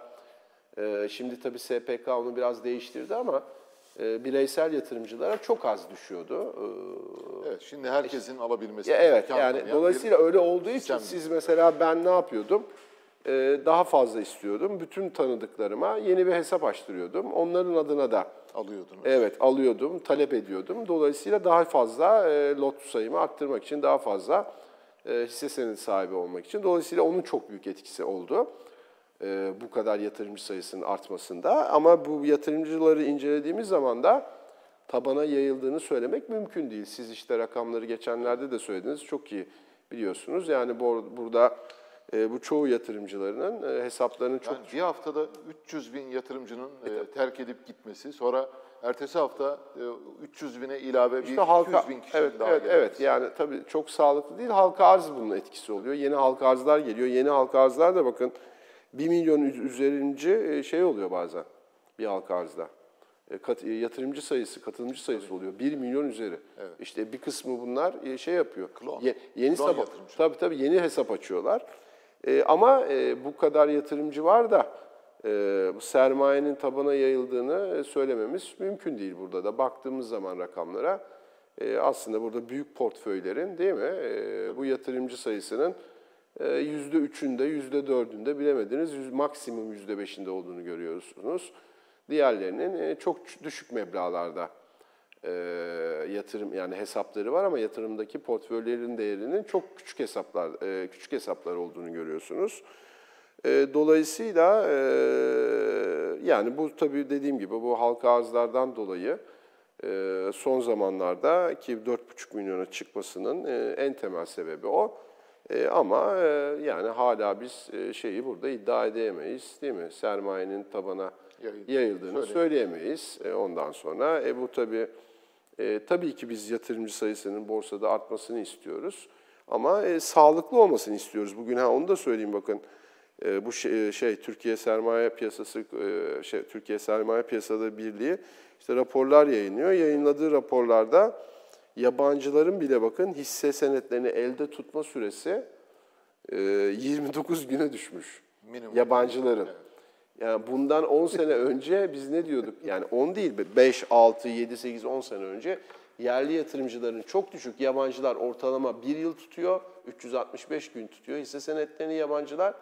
e, şimdi tabii SPK onu biraz değiştirdi ama e, bireysel yatırımcılara çok az düşüyordu. E, Evet, şimdi herkesin alabilmesi. ya evet yani tanıyan dolayısıyla öyle olduğu için siz mesela ben ne yapıyordum? Ee, daha fazla istiyordum. Bütün tanıdıklarıma yeni bir hesap açtırıyordum. Onların adına da alıyordunuz. evet alıyordum, talep ediyordum. Dolayısıyla daha fazla e, lot sayımı arttırmak için daha fazla e, hisse senedi sahibi olmak için. Dolayısıyla onun çok büyük etkisi oldu. E, bu kadar yatırımcı sayısının artmasında. Ama bu yatırımcıları incelediğimiz zaman da tabana yayıldığını söylemek mümkün değil. Siz işte rakamları geçenlerde de söylediniz, çok iyi biliyorsunuz. Yani bu, burada e, bu çoğu yatırımcılarının e, hesaplarının çok Yani bir haftada 300 bin yatırımcının e, terk edip gitmesi, sonra ertesi hafta e, 300 bine ilave bir İşte halka, 200 bin kişinin evet, daha evet, gelmesi. evet. Yani tabii çok sağlıklı değil. Halka arz bunun etkisi oluyor. Yeni halka arzlar geliyor. Yeni halka arzlar da bakın 1 milyon üz- üzerince e, şey oluyor bazen bir halka arzda. E, kat- e, yatırımcı sayısı, katılımcı sayısı oluyor. 1 milyon üzeri. İşte bir kısmı bunlar şey yapıyor. Klon. Ye- yeni Klon hesap, tabii tabii yeni hesap açıyorlar. E, ama e, bu kadar yatırımcı var da e, bu sermayenin tabana yayıldığını söylememiz mümkün değil burada da. Baktığımız zaman rakamlara e, aslında burada büyük portföylerin değil mi e, bu yatırımcı sayısının e, yüzde üçünde, yüzde dördünde bilemediniz yüz, maksimum yüzde beşinde olduğunu görüyorsunuz. Diğerlerinin e, çok düşük meblağlarda e, yatırım yani hesapları var ama yatırımdaki portföylerin değerinin çok küçük hesaplar e, küçük hesaplar olduğunu görüyorsunuz. Dolayısıyla yani bu tabii dediğim gibi bu halka arzlardan dolayı son zamanlarda ki 4,5 milyona çıkmasının en temel sebebi o. E, ama e, yani hala biz e, şeyi burada iddia edemeyiz değil mi? Sermayenin tabana Yayıldı. yayıldığını söyleyemeyiz. E, ondan sonra e, bu tabii e, tabii ki biz yatırımcı sayısının borsada artmasını istiyoruz. Ama e, sağlıklı olmasını istiyoruz. Bugün ha onu da söyleyeyim bakın. E, bu şey, şey Türkiye Sermaye Piyasası e, şey Türkiye Sermaye Piyasaları Birliği işte raporlar yayınlıyor. Yayınladığı raporlarda yabancıların bile bakın hisse senetlerini elde tutma süresi e, 29 güne düşmüş. Minimum. Yabancıların. Yani bundan 10 sene önce biz ne diyorduk? Yani 10 değil, 5, 6, 7, 8, 10 sene önce yerli yatırımcıların çok düşük, yabancılar ortalama 1 yıl tutuyor, 365 gün tutuyor hisse senetlerini yabancılar.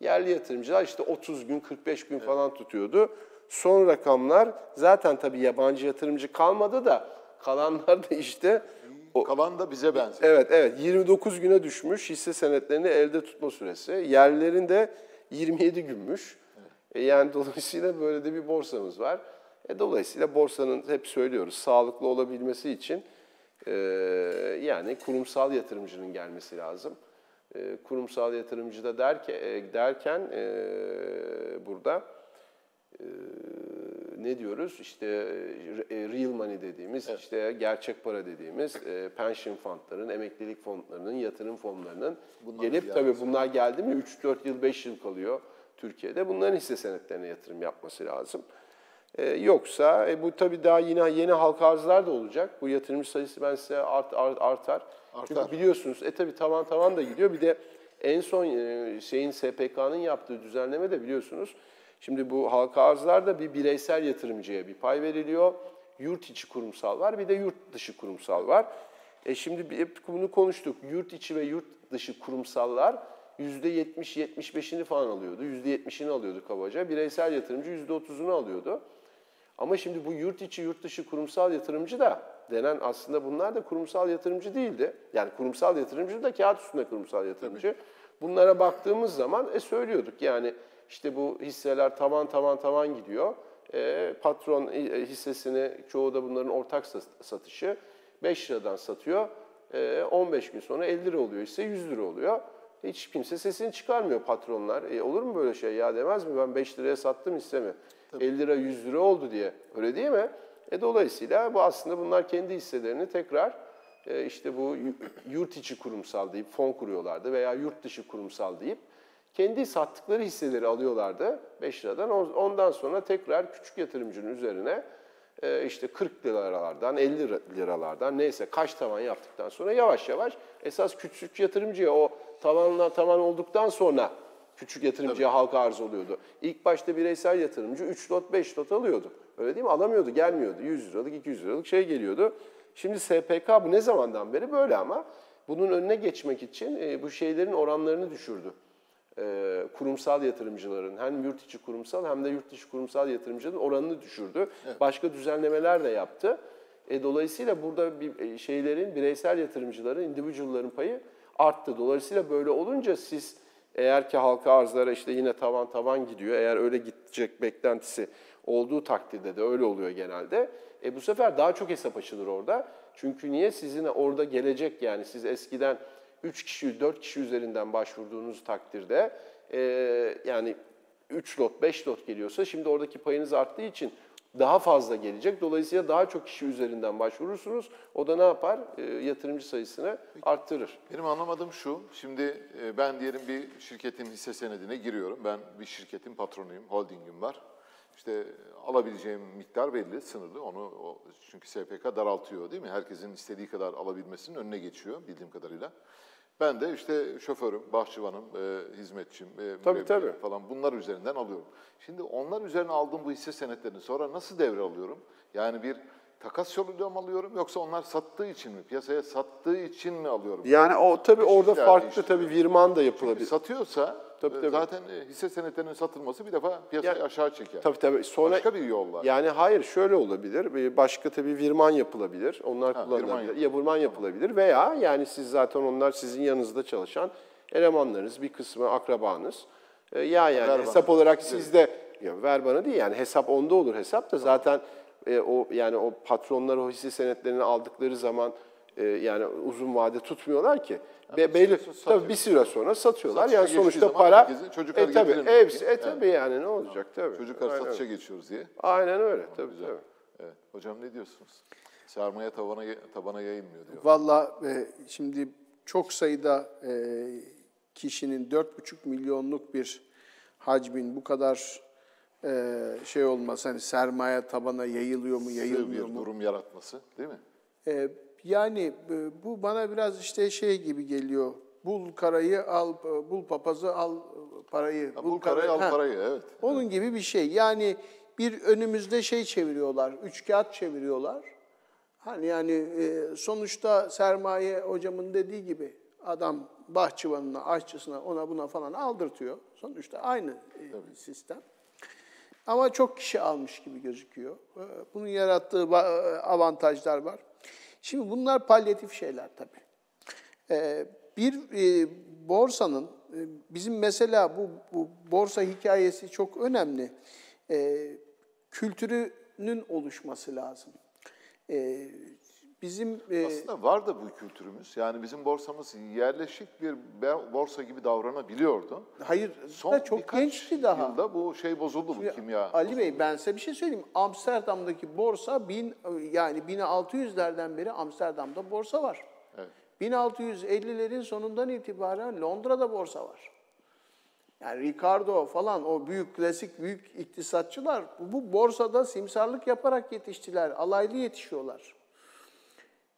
Yerli yatırımcılar işte 30 gün, 45 gün falan tutuyordu. Son rakamlar zaten tabii yabancı yatırımcı kalmadı da kalanlar da işte o, Kalan da bize benziyor. Evet, evet. 29 güne düşmüş hisse senetlerini elde tutma süresi. Yerlerin de 27 günmüş. E, yani dolayısıyla böyle de bir borsamız var. E, dolayısıyla borsanın hep söylüyoruz sağlıklı olabilmesi için e, yani kurumsal yatırımcının gelmesi lazım. E, kurumsal yatırımcı da derke, derken e, burada e, ne diyoruz? İşte e, real money dediğimiz, işte gerçek para dediğimiz e, pension fondların, emeklilik fonlarının, yatırım fonlarının Bunlar gelip tabii bunlar geldi mi 3-4 yıl, 5 yıl kalıyor Türkiye'de. Bunların hisse senetlerine yatırım yapması lazım. E, yoksa e, bu tabii daha yine yeni halka arzlar da olacak. Bu yatırımcı sayısı ben size art, art, artar. Çünkü Artar. biliyorsunuz e tabii tavan tavan da gidiyor. Bir de en son e, şeyin SPK'nın yaptığı düzenleme de biliyorsunuz. Şimdi bu halka arzlarda bir bireysel yatırımcıya bir pay veriliyor. Yurt içi kurumsal var, bir de yurt dışı kurumsal var. E şimdi hep bunu konuştuk. Yurt içi ve yurt dışı kurumsallar %70-75'ini falan alıyordu. %70'ini alıyordu kabaca. Bireysel yatırımcı %30'unu alıyordu. Ama şimdi bu yurt içi, yurt dışı kurumsal yatırımcı da denen aslında bunlar da kurumsal yatırımcı değildi. Yani kurumsal yatırımcı da kağıt üstünde kurumsal yatırımcı. Bunlara baktığımız zaman e söylüyorduk yani işte bu hisseler tavan tavan tavan gidiyor. e, patron e, hissesini çoğu da bunların ortak sat- satışı 5 liradan satıyor. E, 15 gün sonra 50 lira oluyor ise 100 lira oluyor. Hiç kimse sesini çıkarmıyor patronlar. E, olur mu böyle şey ya demez mi ben 5 liraya sattım hissemi. 50 lira 100 lira oldu diye. Öyle değil mi? E, dolayısıyla bu aslında bunlar kendi hisselerini tekrar e, işte bu yu- yurt içi kurumsal deyip fon kuruyorlardı veya yurt dışı kurumsal deyip kendi sattıkları hisseleri alıyorlardı 5 liradan. On- Ondan sonra tekrar küçük yatırımcının üzerine e, işte 40 liralardan 50 lira- liralardan neyse kaç tavan yaptıktan sonra yavaş yavaş esas küçük yatırımcıya o tavanla tavan olduktan sonra küçük yatırımcıya halka arz oluyordu. İlk başta bireysel yatırımcı 3 lot 5 lot alıyordu. Öyle değil mi? Alamıyordu, gelmiyordu. 100 liralık, 200 liralık şey geliyordu. Şimdi SPK bu ne zamandan beri böyle ama bunun önüne geçmek için e, bu şeylerin oranlarını düşürdü e, kurumsal yatırımcıların hem yurt içi kurumsal hem de yurt dışı kurumsal yatırımcıların oranını düşürdü. Başka düzenlemeler de yaptı. E, dolayısıyla burada bir e, şeylerin bireysel yatırımcıların, individual'ların payı arttı. Dolayısıyla böyle olunca siz eğer ki halka arzlara işte yine tavan tavan gidiyor. Eğer öyle gidecek beklentisi olduğu takdirde de öyle oluyor genelde. E bu sefer daha çok hesap açılır orada. Çünkü niye? Sizin orada gelecek yani siz eskiden 3 kişi, 4 kişi üzerinden başvurduğunuz takdirde e, yani 3 lot, 5 lot geliyorsa şimdi oradaki payınız arttığı için daha fazla gelecek. Dolayısıyla daha çok kişi üzerinden başvurursunuz. O da ne yapar? E, yatırımcı sayısını arttırır. Benim anlamadığım şu, şimdi e, ben diyelim bir şirketin hisse senedine giriyorum. Ben bir şirketin patronuyum, holdingim var. İşte alabileceğim miktar belli, sınırlı. Onu o, çünkü SPK daraltıyor değil mi? Herkesin istediği kadar alabilmesinin önüne geçiyor bildiğim kadarıyla. Ben de işte şoförüm, bahçıvanım, e, hizmetçim, e, Tabii, tabii. falan bunlar üzerinden alıyorum. Şimdi onlar üzerine aldığım bu hisse senetlerini sonra nasıl devre alıyorum? Yani bir takas yoluyla mı alıyorum yoksa onlar sattığı için mi, piyasaya sattığı için mi alıyorum? Yani o tabii orada farklı değişiyor. tabii virman da yapılabilir. Satıyorsa Tabii, e, tabii. zaten e, hisse senetlerinin satılması bir defa piyasayı Ya- aşağı çeker. Tabii tabii. Sonra Başka bir yol var. Yani hayır şöyle olabilir. Başka tabii virman yapılabilir. Onlar Ha, kullanılabilir. ya virman yapılabilir veya yani siz zaten onlar sizin yanınızda çalışan elemanlarınız, bir kısmı akrabanız. Ee, ya yani Ver bana. hesap olarak sizde ya ver bana değil yani hesap onda olur hesap da zaten e, o yani o patronlar o hisse senetlerini aldıkları zaman e, yani uzun vade tutmuyorlar ki. Be, belli tabii bir süre sonra satıyorlar. Satışa yani sonuçta para çocuklar e tabii hepsi e Evet. tabii yani ne olacak tabii. Çocuklar Aynen satışa öyle. geçiyoruz diye. Aynen öyle tabii Güzel. tabii. Evet. Hocam ne diyorsunuz? Sermaye tavana tabana yayılmıyor diyor. Valla e, şimdi çok sayıda e, kişinin 4,5 milyonluk bir hacmin bu kadar e, şey olması, hani sermaye tabana yayılıyor mu, Sığ yayılmıyor bir mu? durum yaratması değil mi? E, yani e, bu bana biraz işte şey gibi geliyor. Bul karayı al, e, bul papazı al e, parayı. Ha, bul karayı al Ha. parayı evet. Onun gibi bir şey. Yani bir önümüzde şey çeviriyorlar, üç kağıt çeviriyorlar. Hani yani sonuçta sermaye hocamın dediği gibi adam bahçıvanına, aşçısına, ona buna falan aldırtıyor. Sonuçta aynı e, sistem. Ama çok kişi almış gibi gözüküyor. Bunun yarattığı avantajlar var. Şimdi bunlar palyatif şeyler tabii. Ee, bir e, borsanın, e, bizim mesela bu, bu borsa hikayesi çok önemli. Ee, kültürünün oluşması lazım. Ee, bizim e, Aslında var da bu kültürümüz. Yani bizim borsamız yerleşik bir borsa gibi davranabiliyordu. hayır Son da çok gençti daha. yılda bu şey bozuldu bu kimya. Ali Bey ben size bir şey söyleyeyim. Amsterdam'daki borsa bin, yani 1600'lerden beri Amsterdam'da borsa var. Evet. 1650'lerin sonundan itibaren Londra'da borsa var. Yani Ricardo falan o büyük klasik büyük iktisatçılar bu, bu borsada simsarlık yaparak yetiştiler. Alaylı yetişiyorlar.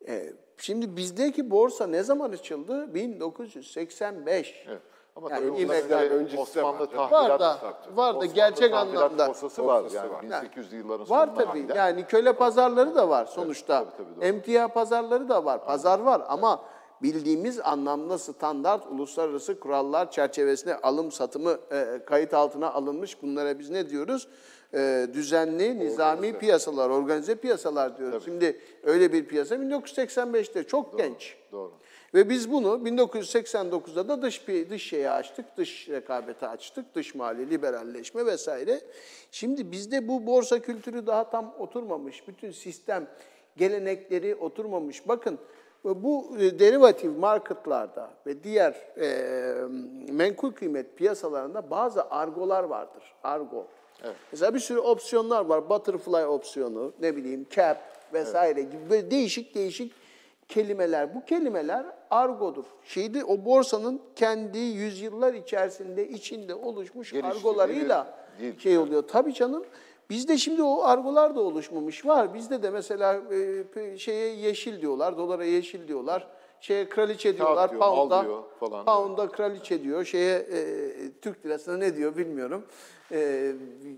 Ee, şimdi bizdeki borsa ne zaman açıldı? 1985. Evet. Ama Yani tabii İMEK'ten öncesi Osmanlı var. tahvilat, Var da, var da Osmanlı gerçek anlamda. borsası var. Yani var. 1800'lü yılların Var sonuna tabii. giden. Yani köle pazarları da var sonuçta. tabii, tabii, doğru. Emtia pazarları da var. Pazar var ama bildiğimiz anlamda standart uluslararası kurallar çerçevesinde alım satımı e, kayıt altına alınmış. Bunlara biz ne diyoruz? E, düzenli, nizami piyasalar, organize piyasalar diyoruz. Şimdi öyle bir piyasa 1985'te çok genç. Doğru. Ve biz bunu 1989'da da dış dış şeyi açtık, dış rekabeti açtık, dış mali liberalleşme vesaire. Şimdi bizde bu borsa kültürü daha tam oturmamış. Bütün sistem gelenekleri oturmamış. Bakın bu e, derivatif marketlarda ve diğer e, menkul kıymet piyasalarında bazı argolar vardır. Argo. Mesela bir sürü opsiyonlar var. Butterfly opsiyonu, ne bileyim cap vesaire gibi böyle değişik değişik kelimeler. Bu kelimeler argodur. Şeydi o borsanın kendi yüzyıllar içerisinde içinde oluşmuş Geliştirdiği argolarıyla dil. şey oluyor. Tabii canım. Bizde şimdi o argolar da oluşmamış var. Bizde de mesela e, şeye yeşil diyorlar, dolara yeşil diyorlar. Şeye kraliçe diyorlar, diyor, pound'a, diyor falan. pound'a kraliçe diyor. Şeye e, Türk lirasına ne diyor bilmiyorum. E,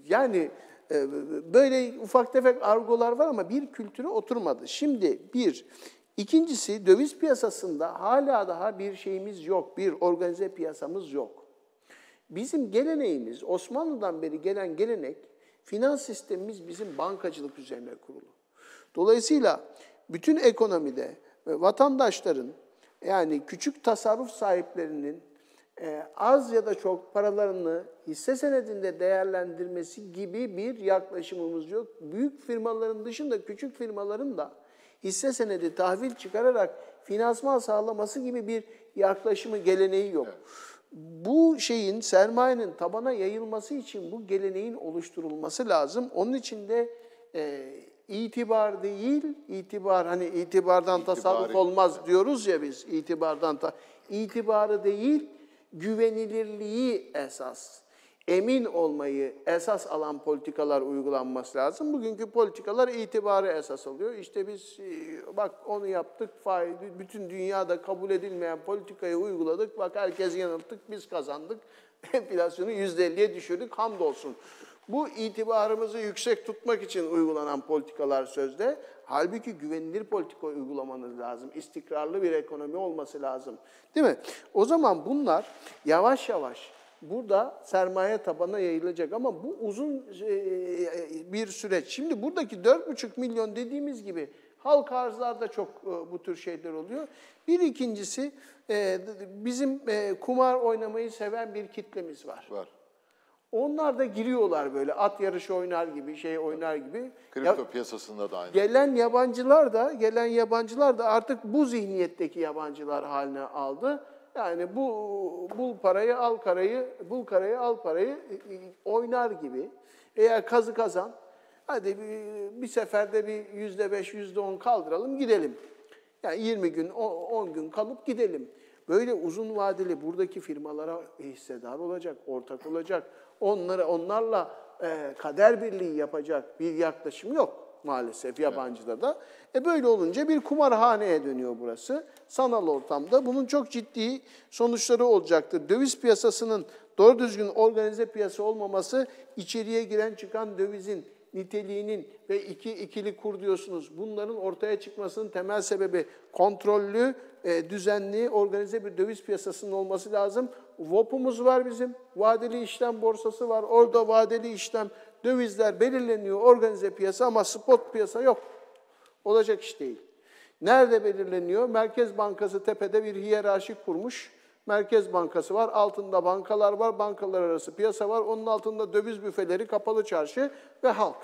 yani e, böyle ufak tefek argolar var ama bir kültüre oturmadı. Şimdi bir, ikincisi döviz piyasasında hala daha bir şeyimiz yok, bir organize piyasamız yok. Bizim geleneğimiz, Osmanlı'dan beri gelen gelenek, finans sistemimiz bizim bankacılık üzerine kurulu. Dolayısıyla bütün ekonomide vatandaşların yani küçük tasarruf sahiplerinin e, az ya da çok paralarını hisse senedinde değerlendirmesi gibi bir yaklaşımımız yok. Büyük firmaların dışında küçük firmaların da hisse senedi tahvil çıkararak finansman sağlaması gibi bir yaklaşımı, geleneği yok. Bu şeyin, sermayenin tabana yayılması için bu geleneğin oluşturulması lazım. Onun için de e, itibar değil, itibar hani itibardan tasarruf İtibari. olmaz diyoruz ya biz itibardan ta, itibarı değil, güvenilirliği esas. Emin olmayı esas alan politikalar uygulanması lazım. Bugünkü politikalar itibarı esas alıyor. İşte biz e, bak onu yaptık, bütün dünyada kabul edilmeyen politikayı uyguladık. Bak herkes yanılttık, biz kazandık. Enflasyonu %50'ye düşürdük, hamdolsun. Bu itibarımızı yüksek tutmak için uygulanan politikalar sözde. Halbuki güvenilir politika uygulamanız lazım. İstikrarlı bir ekonomi olması lazım. Değil mi? O zaman bunlar yavaş yavaş burada sermaye tabana yayılacak ama bu uzun e, bir süreç. Şimdi buradaki 4,5 milyon dediğimiz gibi halk arzlarda çok e, bu tür şeyler oluyor. Bir ikincisi e, bizim e, kumar oynamayı seven bir kitlemiz var. Var. Onlar da giriyorlar böyle at yarışı oynar gibi, şey oynar gibi. Kripto Ya- piyasasında da aynı. gelen yabancılar da gelen yabancılar da artık bu zihniyetteki yabancılar haline aldı. Yani bu bul parayı al karayı, bul karayı al parayı e, e, oynar gibi. Eğer kazı kazan, hadi bir, bir seferde bir yüzde beş, yüzde on kaldıralım gidelim. Yani 20 gün, 10 gün kalıp gidelim. Böyle uzun vadeli buradaki firmalara hissedar olacak, ortak olacak. Onlara, onlarla e, kader birliği yapacak bir yaklaşım yok maalesef yabancıda da. E böyle olunca bir kumarhaneye dönüyor burası. Sanal ortamda bunun çok ciddi sonuçları olacaktır. Döviz piyasasının doğru düzgün organize piyasa olmaması içeriye giren çıkan dövizin niteliğinin ve iki ikili kur diyorsunuz. Bunların ortaya çıkmasının temel sebebi kontrollü, e, düzenli, organize bir döviz piyasasının olması lazım. VOP'umuz var bizim. Vadeli işlem borsası var. Orada vadeli işlem dövizler belirleniyor organize piyasa ama spot piyasa yok. Olacak iş değil. Nerede belirleniyor? Merkez Bankası tepede bir hiyerarşi kurmuş. Merkez Bankası var, altında bankalar var, bankalar arası piyasa var. Onun altında döviz büfeleri, kapalı çarşı ve halk.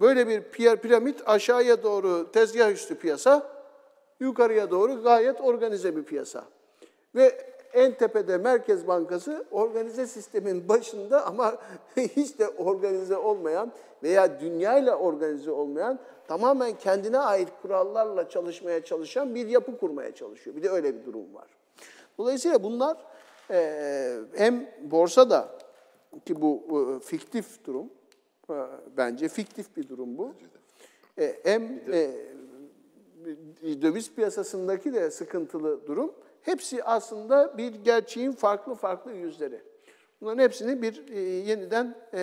Böyle bir piramit aşağıya doğru tezgah üstü piyasa, yukarıya doğru gayet organize bir piyasa. Ve en tepede Merkez Bankası organize sistemin başında ama hiç de organize olmayan veya dünyayla organize olmayan tamamen kendine ait kurallarla çalışmaya çalışan bir yapı kurmaya çalışıyor. Bir de öyle bir durum var. Dolayısıyla bunlar eee, hem borsada ki bu e, fiktif durum, e, bence fiktif bir durum bu. E, hem e, döviz piyasasındaki de sıkıntılı durum. Hepsi aslında bir gerçeğin farklı farklı yüzleri. Bunların hepsini bir e, yeniden e,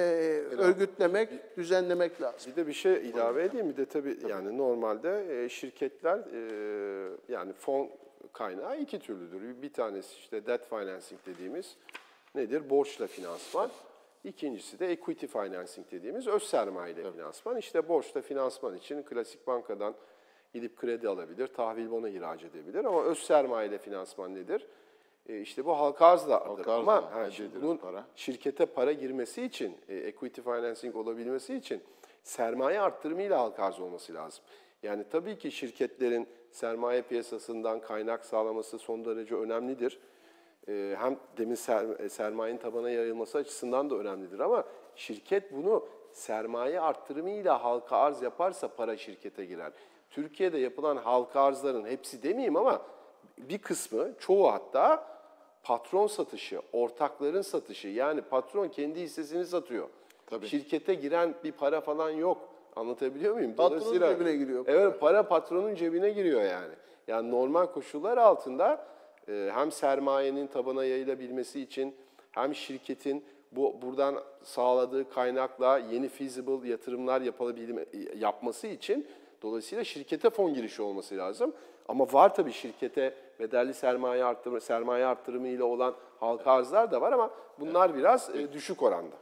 örgütlemek, düzenlemek lazım. Bir de bir şey ilave edeyim. Bir de tabii yani normalde e, şirketler e, yani fon kaynağı iki türlüdür. Bir tanesi işte debt financing dediğimiz nedir? Borçla finansman. İkincisi de equity financing dediğimiz öz sermayeyle finansman. İşte borçla finansman için klasik bankadan gidip kredi alabilir, tahvil bona ihraç edebilir. Ama öz sermaye ile finansman nedir? E, işte bu halka arzla Halka Ama arzla bunun para. şirkete para girmesi için, e, equity financing olabilmesi için sermaye arttırımıyla halka arz olması lazım. Yani tabii ki şirketlerin sermaye piyasasından kaynak sağlaması son derece önemlidir. E, hem demin ser, sermayenin tabana yayılması açısından da önemlidir ama şirket bunu sermaye arttırımıyla halka arz yaparsa para şirkete girer. Türkiye'de yapılan halka arzların hepsi demeyeyim ama bir kısmı, çoğu hatta patron satışı, ortakların satışı. Yani patron kendi hissesini satıyor. Tabii. Şirkete giren bir para falan yok. Anlatabiliyor muyum? Patronun cebine giriyor. Evet, para patronun cebine giriyor yani. Yani normal koşullar altında e, hem sermayenin tabana yayılabilmesi için hem şirketin bu buradan sağladığı kaynakla yeni feasible yatırımlar yapılabilme, yapması için dolayısıyla şirkete fon girişi olması lazım. Ama var tabii şirkete bedelli sermaye arttırımı, sermaye arttırımı ile olan halka arzlar da var ama bunlar biraz e, düşük oranda.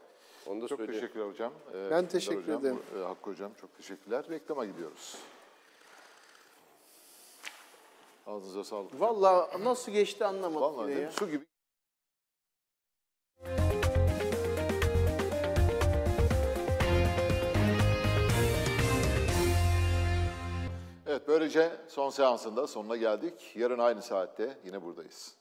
Onu da Çok söyleyeyim. teşekkürler hocam. Ee, Ben teşekkür hocam, ederim. e, Hakkı hocam çok teşekkürler. Reklama gidiyoruz. Ağzınıza sağlık. Vallahi nasıl geçti anlamadım değil ya. su gibi. Evet böylece son seansında sonuna geldik. Yarın aynı saatte yine buradayız.